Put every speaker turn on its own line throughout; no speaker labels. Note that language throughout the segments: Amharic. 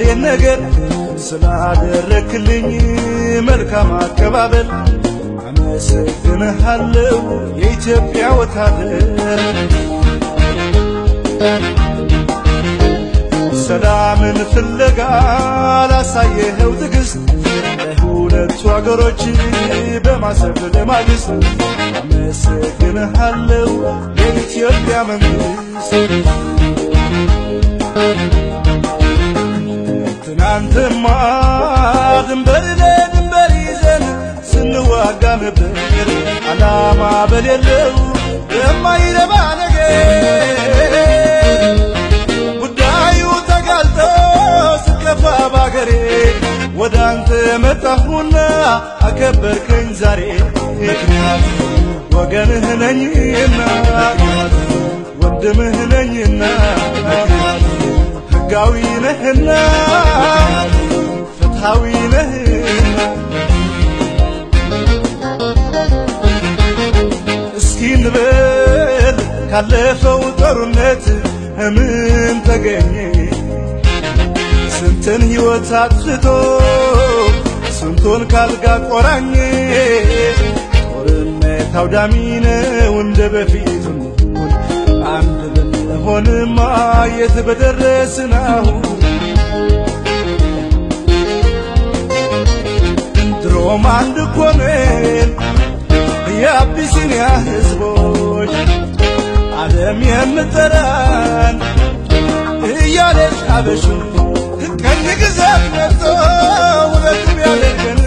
የአገሬን ነገር ስላደረክልኝ መልካም አቀባበል አመሰግንሃለሁ የኢትዮጵያ ወታደር። ሰላምን ፍለጋ ላሳየኸው ትዕግስት ለሁለቱ አገሮች በማሰብ ለማግስት አመሰግንሃለሁ የኢትዮጵያ መንግስት ነበር ዓላማ በሌለው በማይረባ ነገር። ጉዳዩ ተጋልጦ ስከፋ ባገሬ ወደ አንተ መጣሁና አከበርከኝ ዛሬ። ምክንያት ወገንህ ነኝና ወንድምህ ነኝና ሕጋዊ ነህና ፍትሃዊ ነህና ካለፈው ጦርነት ምን ተገኘ? ስንትን ሕይወት አጥፍቶ ስንቱን ካልጋ ቆራኘ። ጦርነት አውዳሚ ነው እንደ በፊቱ አንድ ብንሆንማ የት በደረስን አሁን አበሹ ቀኝ ግዛት መጥቶ ሁለቱም ያደርገን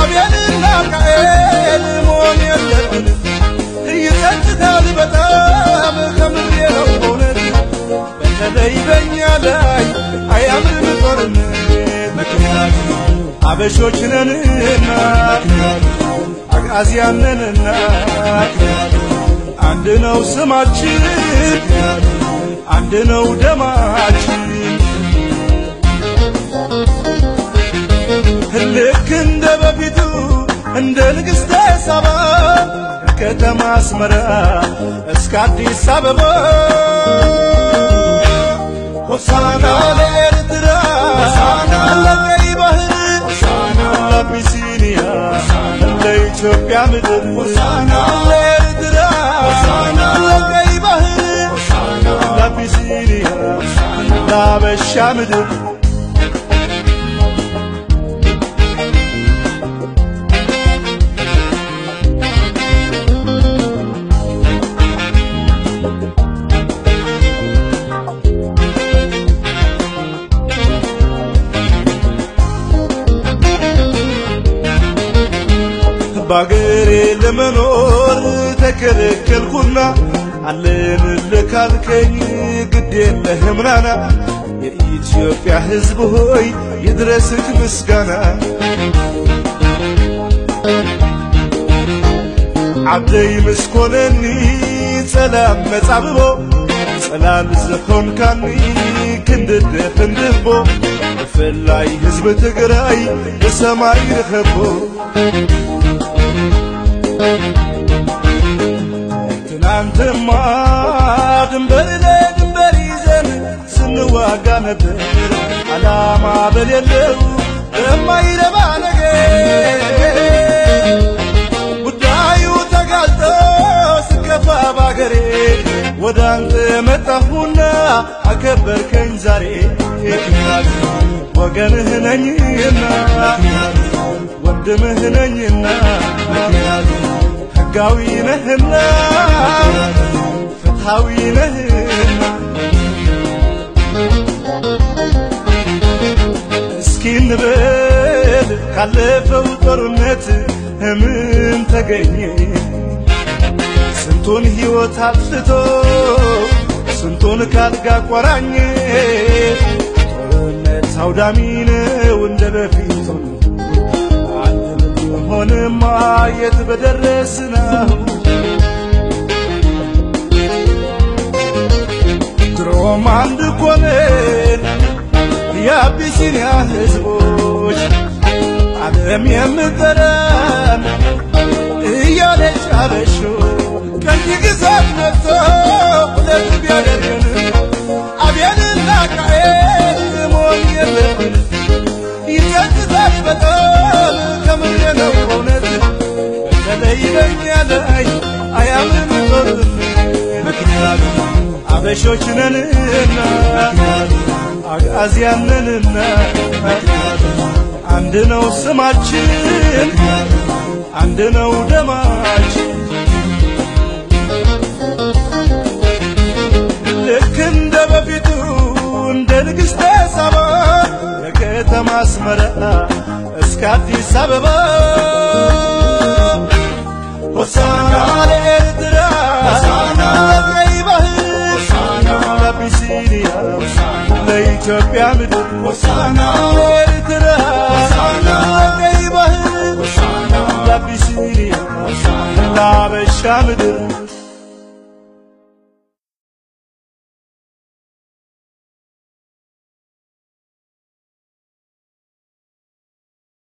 አብያንና ቃኤል መሆን የለብን። ይጸጥታል በጣም ከምድር የለው በእውነት በተለይ በእኛ ላይ አያምርም ጦርነት። አበሾች ነንና አቃዚያን ነንና። አንድ ነው ስማችን አንድ ነው ደማችን ልክ እንደ በፊቱ እንደ ንግሥተ ሳባ ከተማ አስመራ እስከ አዲስ አበባ። ሆሳና ለኤርትራ ለቀይ ባህር ለአቢሲኒያ ለኢትዮጵያ ምድር ለኤርትራ حبشه میدیم باقري لمنور ذكرك الغنى علين لك الكيك የለህም ናና የኢትዮጵያ ሕዝብ ሆይ ይድረስህ ምስጋና ዓብደይ ምስኮነኒ ጸላም መጻብቦ ጸላል ዝኾንካኒ ክንድደ ክንድቦ ብፍላይ ህዝቢ ትግራይ ብሰማይ ረኸቦ ትናንትማ ድንበር ለድንበር ይዘን ስንዋጋ ነበር። ዓላማ በሌለው በማይረባ ነገር ጉዳዩ ተጋልጦ ስከፋ ባገሬ ወደ አንተ መጣሁና አከበርከኝ ዛሬ። ምክንያት ወገንህ ነኝና ወንድምህ ነኝና ሕጋዊ ነህና ፍትሃዊ ነህና ካለፈው ጦርነት ምን ተገኘ? ስንቱን ሕይወት አጥፍቶ ስንቱን ካልጋ ቆራኘ። ጦርነት አውዳሚ ነው እንደ በፊቱ አንድ ብንሆንማ የት በደረስነው። ድሮም አንድ እኮ ነን የአቢሲኒያ ሕዝቦች ዓለም የምጠራን እያለች አበሾ ቀኝ ግዛት መጥቶ ሁለት ቢያደርገን አብያንና ቃኤል መሆን በጣም ከምሬ ነው እውነት? በተለይ በኛ ላይ አያምንም ጦርነት። ምክንያቱም አበሾች ነንና አጋዚያን ነንና አንድ ነው ስማችን አንድ ነው ደማችን። ልክ እንደ በፊቱ እንደ ንግሥተ ሳባ ከከተማ አስመራ እስከ አዲስ አበባ። ሆሳና ለኤርትራ ሆሳና ለቀይ ባህር ሆሳና ለአቢሲኒያ ለኢትዮጵያ ምድር ሆሳና ባህር ሆሳና ለአቢሲኒያ ለአበሻ ምድር